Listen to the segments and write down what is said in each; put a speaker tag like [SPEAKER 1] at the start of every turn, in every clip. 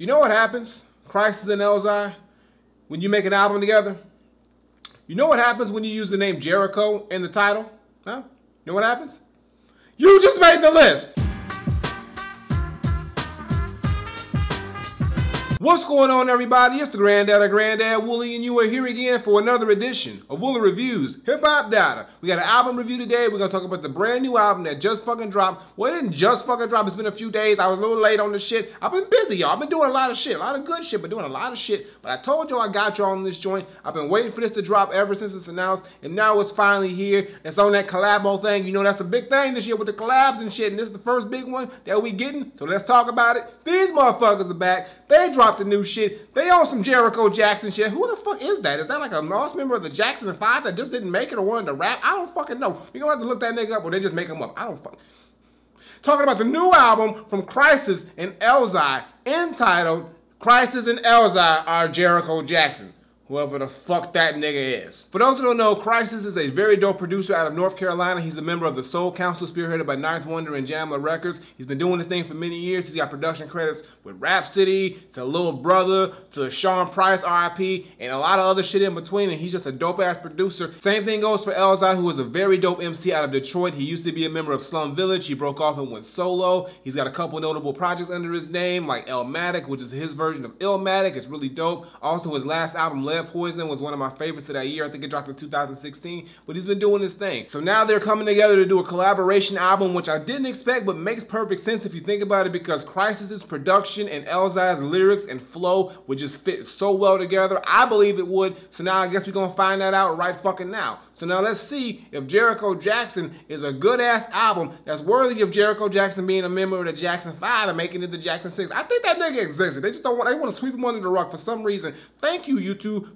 [SPEAKER 1] You know what happens, Khrysis and Elzhi, when you make an album together? You know what happens when you use the name Jericho in the title? Huh? You know what happens? You just made the list! What's going on, everybody? It's the Granddad of Granddad Woolly, and you are here again for another edition of Woolly Reviews Hip Hop Data. We got an album review today. We're gonna talk about the brand new album that just fucking dropped. Well, it didn't just fucking drop. It's been a few days. I was a little late on the shit. I've been busy, y'all. I've been doing a lot of shit, a lot of good shit, but doing a lot of shit. But I told y'all I got y'all on this joint. I've been waiting for this to drop ever since it's announced, and now it's finally here. It's on that collabo thing. You know that's a big thing this year with the collabs and shit, and this is the first big one that we getting. So let's talk about it. These motherfuckers are back. They dropped the new shit. They own some Jericho Jackson shit. Who the fuck is that? Is that like a lost member of the Jackson 5 that just didn't make it or wanted to rap? I don't fucking know. You gonna have to look that nigga up or they just make him up. I don't fuck. Talking about the new album from Khrysis and Elzhi entitled Khrysis and Elzhi are Jericho Jackson whoever the fuck that nigga is. For those who don't know, Khrysis is a very dope producer out of North Carolina. He's a member of the Soul Council spearheaded by Ninth Wonder and Jamla Records. He's been doing this thing for many years. He's got production credits with Rapsody, to Little Brother, to Sean Price, RIP, and a lot of other shit in between, and he's just a dope ass producer. Same thing goes for Elzhi, who is a very dope MC out of Detroit. He used to be a member of Slum Village. He broke off and went solo. He's got a couple notable projects under his name, like Elmatic, which is his version of Illmatic. It's really dope. Also, his last album, Poison was one of my favorites of that year. I think it dropped in 2016, but he's been doing his thing. So now they're coming together to do a collaboration album, which I didn't expect, but makes perfect sense if you think about it because Khrysis's production and Elzhi's lyrics and flow would just fit so well together. I believe it would. So now I guess we're gonna find that out right fucking now. So now let's see if Jericho Jackson is a good ass album that's worthy of Jericho Jackson being a member of the Jackson 5 and making it the Jackson 6. I think that nigga existed. They just don't want they want to sweep him under the rug for some reason. Thank you,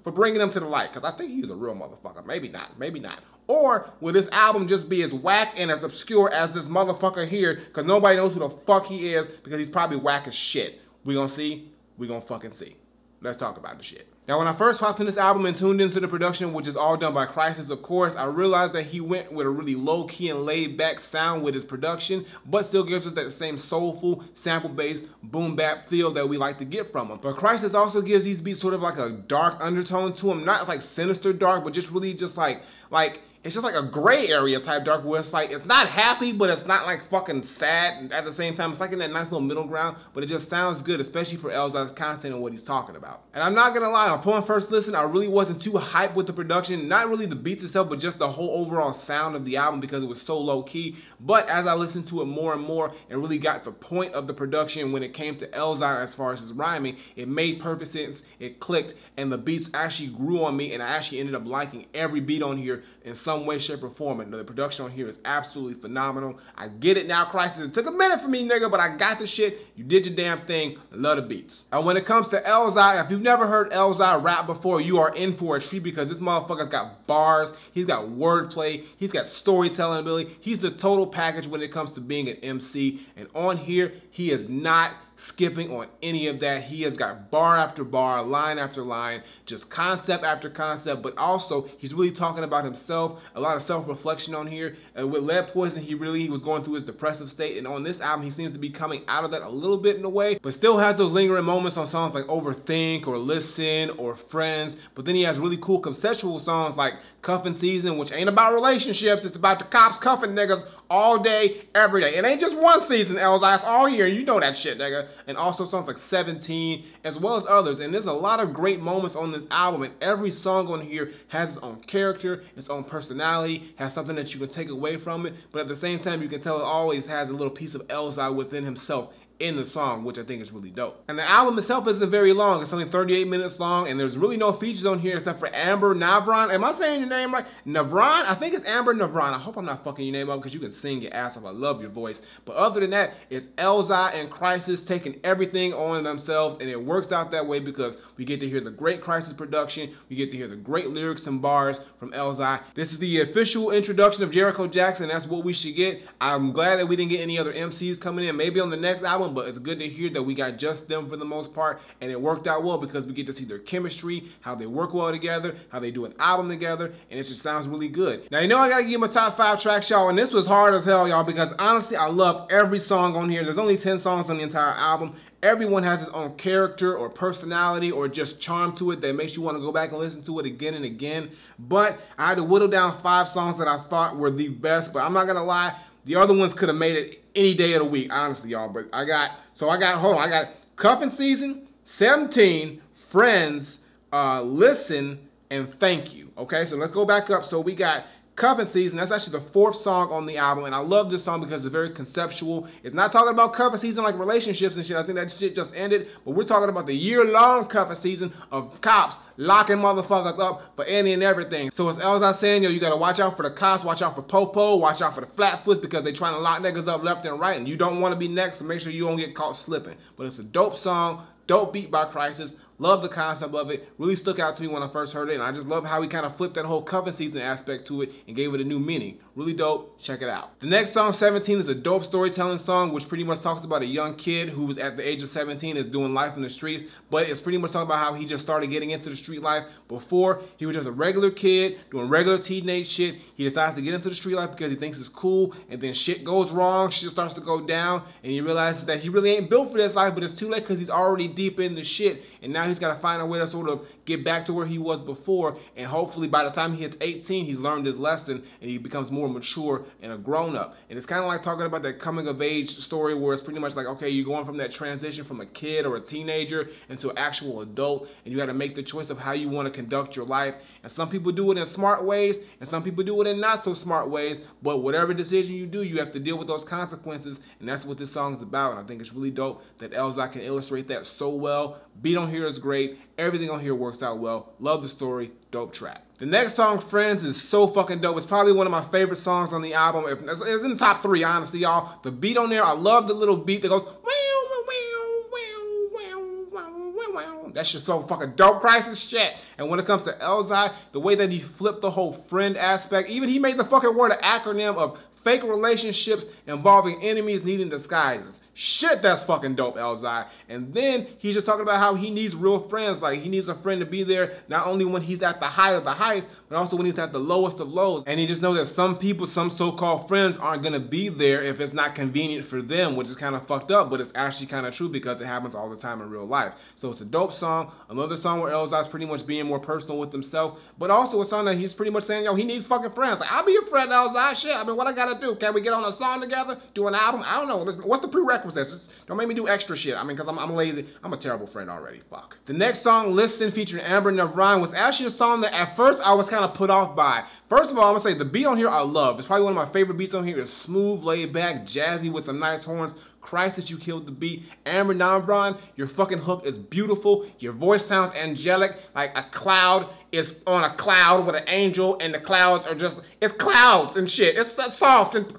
[SPEAKER 1] for bringing him to the light. Because I think he's a real motherfucker. Maybe not. Maybe not. Or will this album just be as whack and as obscure as this motherfucker here? Because nobody knows who the fuck he is because he's probably whack as shit. We gonna see. We gonna fucking see. Let's talk about the shit. Now, when I first popped in this album and tuned into the production, which is all done by Khrysis, of course, I realized that he went with a really low-key and laid-back sound with his production, but still gives us that same soulful, sample-based, boom-bap feel that we like to get from him. But Khrysis also gives these beats sort of like a dark undertone to him, not like sinister dark, but just really just like, like, it's just like a gray area type dark where it's like it's not happy but it's not like fucking sad at the same time it's like in that nice little middle ground but it just sounds good especially for Elzhi's content and what he's talking about. And I'm not gonna lie upon first listen I really wasn't too hyped with the production not really the beats itself but just the whole overall sound of the album because it was so low key but as I listened to it more and more and really got the point of the production when it came to Elzhi as far as his rhyming it made perfect sense it clicked and the beats actually grew on me and I actually ended up liking every beat on here in some some way, shape, or form. And the production on here is absolutely phenomenal. I get it now, Khrysis. It took a minute for me, nigga, but I got the shit. You did your damn thing. Love the beats. And when it comes to Elzhi, if you've never heard Elzhi rap before, you are in for a treat because this motherfucker's got bars, he's got wordplay, he's got storytelling ability. He's the total package when it comes to being an MC. And on here, he is not skipping on any of that. He has got bar after bar, line after line, just concept after concept, but also he's really talking about himself, a lot of self-reflection on here. And with Lead Poison, he really he was going through his depressive state, and on this album, he seems to be coming out of that a little bit in a way, but still has those lingering moments on songs like Overthink or Listen or Friends, but then he has really cool conceptual songs like Cuffing Season, which ain't about relationships, it's about the cops cuffing niggas all day, every day. It ain't just one season, Elzhi, it's all year, you know that shit, nigga and also songs like 17, as well as others. And there's a lot of great moments on this album, and every song on here has its own character, its own personality, has something that you can take away from it, but at the same time, you can tell it always has a little piece of Elzhi within himself in the song, which I think is really dope. And the album itself isn't very long. It's only 38 minutes long, and there's really no features on here except for Amber Navron. Am I saying your name right? Navran? I think it's Amber Navran. I hope I'm not fucking your name up because you can sing your ass off. I love your voice. But other than that, it's Elzhi and Khrysis taking everything on themselves, and it works out that way because we get to hear the great Khrysis production. We get to hear the great lyrics and bars from Elzhi. This is the official introduction of Jericho Jackson. That's what we should get. I'm glad that we didn't get any other MCs coming in. Maybe on the next album, but it's good to hear that we got just them for the most part, and it worked out well because we get to see their chemistry, how they work well together, how they do an album together, and it just sounds really good. Now, you know I gotta give my top five tracks, y'all, and this was hard as hell, y'all, because honestly, I love every song on here. There's only 10 songs on the entire album. Everyone has his own character or personality or just charm to it that makes you want to go back and listen to it again and again. But I had to whittle down five songs that I thought were the best, but I'm not gonna lie, the other ones could have made it any day of the week, honestly, y'all. But I got, so I got, hold on, I got Cuffing Season, 17, Friends, uh, Listen, and Thank You. Okay, so let's go back up. So we got Cuffing Season. That's actually the fourth song on the album, and I love this song because it's very conceptual. It's not talking about cuffing season like relationships and shit. I think that shit just ended, but we're talking about the year-long cuffing season of cops locking motherfuckers up for any and everything. So as Elzhi saying, yo, you gotta watch out for the cops, watch out for Popo, watch out for the Flatfoots because they trying to lock niggas up left and right, and you don't want to be next to make sure you don't get caught slipping. But it's a dope song, dope beat by Khrysis. Love the concept of it. Really stuck out to me when I first heard it. And I just love how he kind of flipped that whole cover season aspect to it and gave it a new meaning. Really dope. Check it out. The next song, 17, is a dope storytelling song, which pretty much talks about a young kid who was at the age of 17 is doing life in the streets. But it's pretty much talking about how he just started getting into the street life. Before, he was just a regular kid doing regular teenage shit. He decides to get into the street life because he thinks it's cool. And then shit goes wrong. Shit starts to go down. And he realizes that he really ain't built for this life, but it's too late because he's already deep in the shit. And now he's got to find a way to sort of get back to where he was before. And hopefully by the time he hits 18, he's learned his lesson and he becomes more mature and a grown up. And it's kind of like talking about that coming of age story where it's pretty much like, okay, you're going from that transition from a kid or a teenager into an actual adult. And you got to make the choice of how you want to conduct your life. And some people do it in smart ways and some people do it in not so smart ways. But whatever decision you do, you have to deal with those consequences. And that's what this song is about. And I think it's really dope that Elzhi can illustrate that so well. Beat on here is great. Everything on here works out well. Love the story. Dope track. The next song, Friends, is so fucking dope. It's probably one of my favorite songs on the album. If, it's in the top three, honestly, y'all. The beat on there, I love the little beat that goes. That's just so fucking dope, Khrysis shit. And when it comes to Elzhi, the way that he flipped the whole friend aspect, even he made the fucking word an acronym of fake relationships involving enemies needing disguises. Shit, that's fucking dope, Elzhi. And then he's just talking about how he needs real friends. Like he needs a friend to be there not only when he's at the height of the heights, but also when he's at the lowest of lows. And he just knows that some people, some so-called friends aren't gonna be there if it's not convenient for them, which is kind of fucked up, but it's actually kind of true because it happens all the time in real life. So it's a dope song. Another song where Elzhi's pretty much being more personal with himself, but also a song that he's pretty much saying, yo, he needs fucking friends. Like, I'll be your friend, Elzhi. Shit, I mean, what I gotta do? Can we get on a song together? Do an album? I don't know. What's the prerequisites? Don't make me do extra shit. I mean, because I'm, I'm lazy. I'm a terrible friend already. Fuck. The next song, Listen, featuring Amber Navran, was actually a song that at first I was kind of put off by. First of all, I'm gonna say the beat on here I love. It's probably one of my favorite beats on here. It's smooth, laid back, jazzy with some nice horns. Khrysis, you killed the beat. Amber Navran, your fucking hook is beautiful. Your voice sounds angelic, like a cloud is on a cloud with an angel, and the clouds are just, it's clouds and shit. It's soft and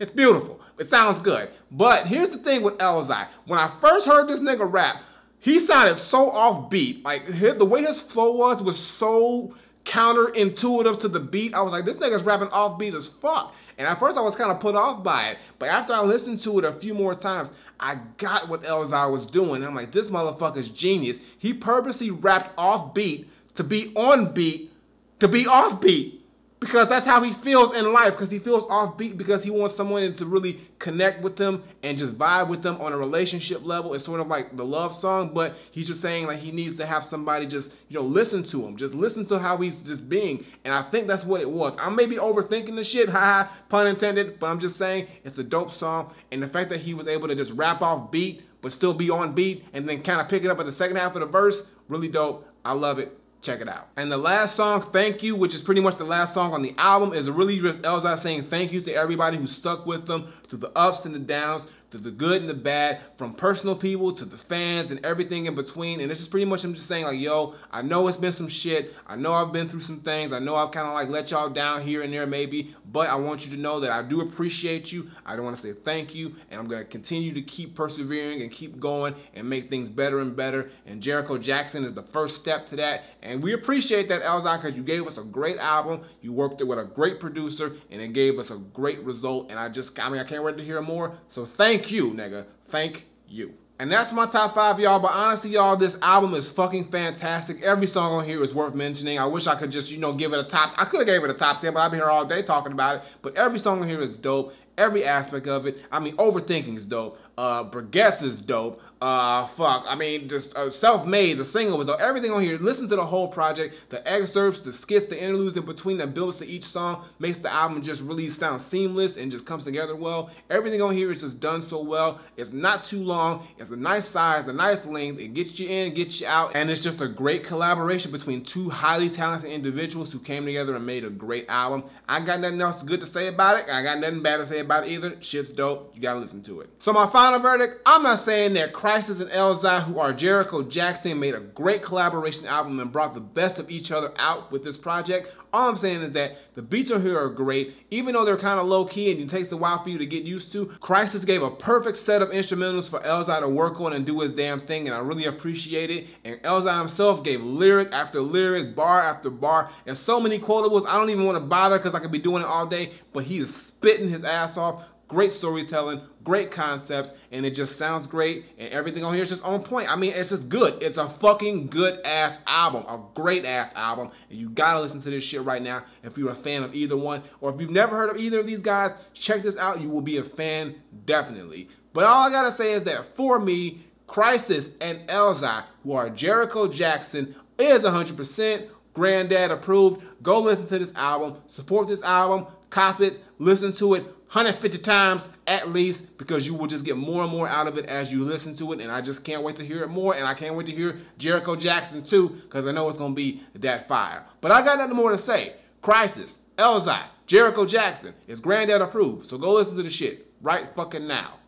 [SPEAKER 1] it's beautiful. It sounds good. But here's the thing with Elzhi. When I first heard this nigga rap, he sounded so offbeat. Like his, the way his flow was was so counterintuitive to the beat. I was like, this nigga's rapping offbeat as fuck. And at first I was kind of put off by it. But after I listened to it a few more times, I got what Elzhi was doing. I'm like, this motherfucker's genius. He purposely rapped offbeat to be on beat to be off beat because that's how he feels in life because he feels offbeat because he wants someone to really connect with them and just vibe with them on a relationship level it's sort of like the love song. But he's just saying like he needs to have somebody just you know listen to him just listen to how he's just being. And i think that's what it was. I may be overthinking the shit haha pun intended but i'm just saying it's a dope song. And the fact that he was able to just rap off beat but still be on beat and then kind of pick it up at the second half of the verse really dope. I love it Check it out. And the last song, Thank You, which is pretty much the last song on the album, is really just Elzhi saying thank you to everybody who stuck with them through the ups and the downs, to the good and the bad, from personal people to the fans and everything in between. And it's just pretty much I'm just saying like, yo, I know it's been some shit. I know I've been through some things. I know I've kind of like let y'all down here and there maybe, but I want you to know that I do appreciate you. I don't want to say thank you, and I'm going to continue to keep persevering and keep going and make things better and better. And Jericho Jackson is the first step to that. And we appreciate that, Elzhi, because you gave us a great album. You worked it with a great producer, and it gave us a great result. And I just, I mean, I can't wait to hear more. So thank Thank you, nigga. Thank you. And that's my top five, y'all. But honestly, y'all, this album is fucking fantastic. Every song on here is worth mentioning. I wish I could just, you know, give it a top. I could have gave it a top 10, but I've been here all day talking about it. But every song on here is dope every aspect of it. I mean, Overthinking is dope. Uh, Brigette's is dope. Uh, fuck. I mean, just uh, Self-Made, the single was. Everything on here. Listen to the whole project. The excerpts, the skits, the interludes in between that builds to each song makes the album just really sound seamless and just comes together well. Everything on here is just done so well. It's not too long. It's a nice size, a nice length. It gets you in, gets you out, and it's just a great collaboration between two highly talented individuals who came together and made a great album. I got nothing else good to say about it. I got nothing bad to say about about either. Shit's dope. You gotta listen to it. So my final verdict, I'm not saying that Khrysis and Elzhi, who are Jericho Jackson, made a great collaboration album and brought the best of each other out with this project. All I'm saying is that the beats on here are great, even though they're kind of low key and it takes a while for you to get used to. Khrysis gave a perfect set of instrumentals for Elzhi to work on and do his damn thing, and I really appreciate it. And Elzhi himself gave lyric after lyric, bar after bar, and so many quotables. I don't even want to bother because I could be doing it all day, but he is spitting his ass off great storytelling, great concepts, and it just sounds great, and everything on here is just on point. I mean, it's just good. It's a fucking good ass album, a great ass album, and you gotta listen to this shit right now if you're a fan of either one, or if you've never heard of either of these guys, check this out. You will be a fan, definitely. But all I gotta say is that for me, Khrysis and Elzhi, who are Jericho Jackson, is 100% granddad approved. Go listen to this album, support this album, cop it, listen to it 150 times at least because you will just get more and more out of it as you listen to it and I just can't wait to hear it more and I can't wait to hear Jericho Jackson too because I know it's going to be that fire. But I got nothing more to say. Khrysis, Elzhi, Jericho Jackson is granddad approved so go listen to the shit right fucking now.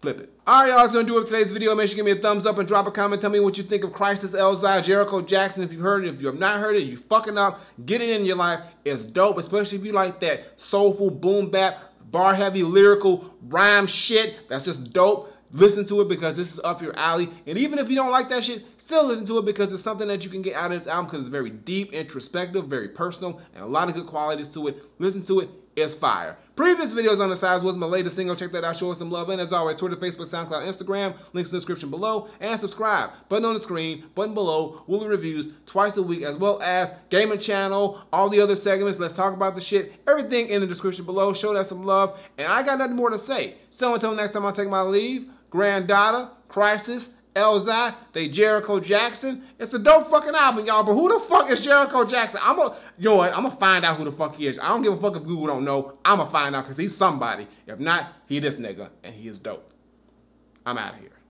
[SPEAKER 1] Flip it. Alright, y'all, that's gonna do it for today's video. Make sure you give me a thumbs up and drop a comment. Tell me what you think of Khrysis, Elzhi, Jericho Jackson. If you've heard it, if you have not heard it, you fucking up. Get it in your life. It's dope, especially if you like that soulful boom bap bar heavy, lyrical, rhyme shit. That's just dope. Listen to it because this is up your alley. And even if you don't like that shit, still listen to it because it's something that you can get out of this album because it's very deep, introspective, very personal, and a lot of good qualities to it. Listen to it is fire. Previous videos on the size was my latest single. Check that out. Show us some love. And as always, Twitter, Facebook, SoundCloud, Instagram. Links in the description below. And subscribe. Button on the screen. Button below. Woolly Reviews twice a week as well as Gaming Channel. All the other segments. Let's talk about the shit. Everything in the description below. Show that some love. And I got nothing more to say. So until next time I take my leave, Granddaughter, Khrysis, Elzhi, they Jericho Jackson. It's the dope fucking album, y'all. But who the fuck is Jericho Jackson? I'm you know? I'm gonna find out who the fuck he is. I don't give a fuck if Google don't know. I'm gonna find out because he's somebody. If not, he this nigga, and he is dope. I'm out of here.